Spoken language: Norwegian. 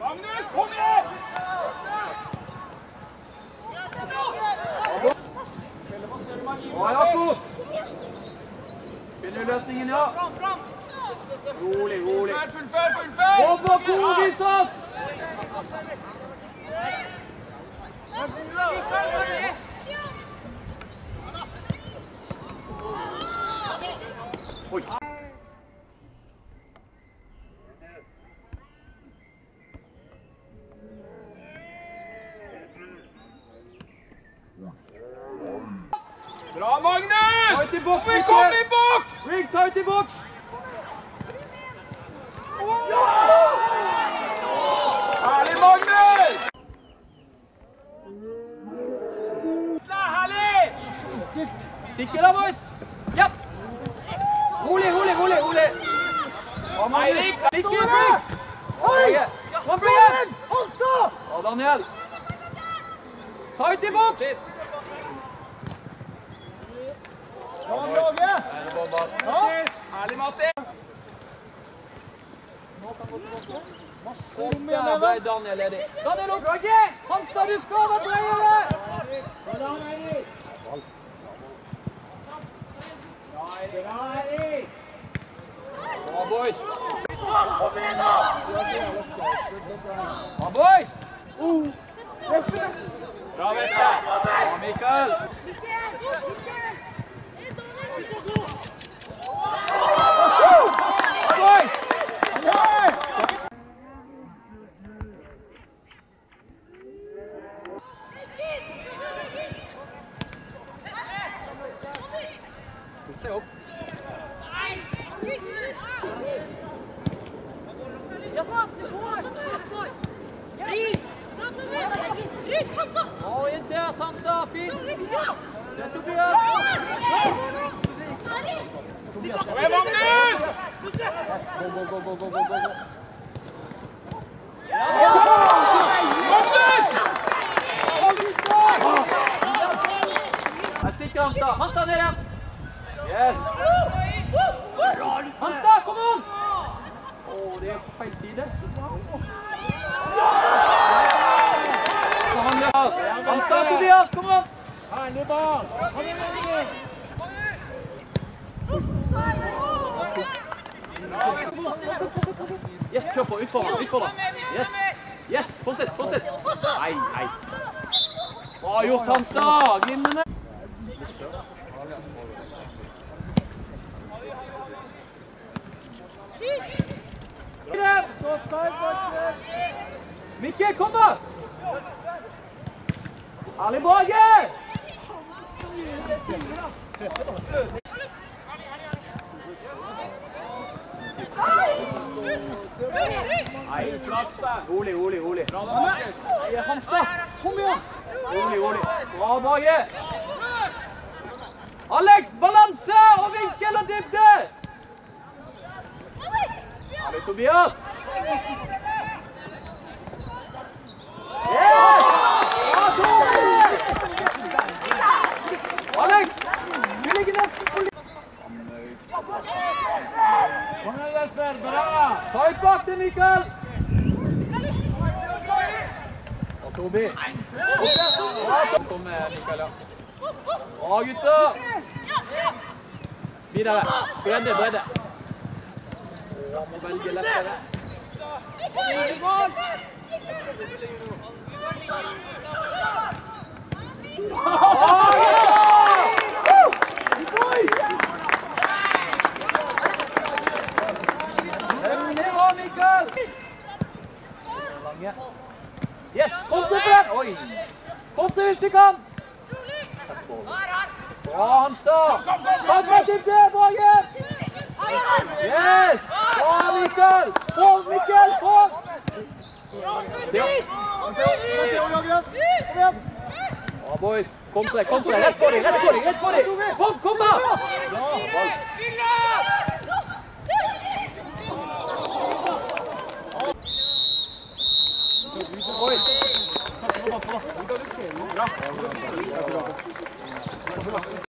Magnus, kom igjen! Å, Jakob! Finner du løsningen, ja? Fram, fram! Rolig, rolig. Fullfør, fullfør! Gå på Kodisas! Oi. Bra, Magnus! Ta ut kom i boks! Ring ta ut i boks! Herlig, Magnus! Er herlig! Sikker da, boys. Ja. Rolig, rolig, rolig. rolig. Eirik, Sikker! Oi! Kom, Bryggen! Ja, Daniel. Ta ut i boks! Herlig, Matti! Der ble Daniel det Daniel opp! Hanstad, du skal være bredere! Bra, Erik! Bra, boys. Bra, boys! Bra, Mikael. Bra, boys. Se opp. Orientert, Hanstad. Fint. Se, Tobias. Kom igjen, Magnus! Gå, gå, gå, gå, gå, gå. Magnus! Sikker, Hanstad. Hanstad, ned igjen. Yes. Hanstad, kom an! Å, det er feil side. Hanstad, Tobias, kom an! Yes, kjør på. Utfordre, utfordre. Yes. Yes, fortsett, fortsett. Nei, nei. Bra gjort, Hanstad. Glimrende. Mikkel, kom da! Ali Brage! Nei, flaks deg. Rolig, rolig, rolig. Nei, Hanstad. Kom igjen. Rolig, rolig. Bra, Brage. Alex, balanse og vinkel og dybde! Herlig, Tobias. Yes! Alex, du ligger nesten på Ta ut bak til Mikael! Og Tobi. Kom med, Mikael, ja. Bra, gutter! Videre. Bredde, bredde. Må velge lettere. Yes! Post hvis du kan! Bra, Hanstad! Ta et rett inntil, Brage! Yes! Bra, Mikkel! Få, Mikkel! Få! Bra, boys. Kom til deg, Rett på deg, rett på deg! rett på deg. Kom, kom da! Bra, ball. Thank you.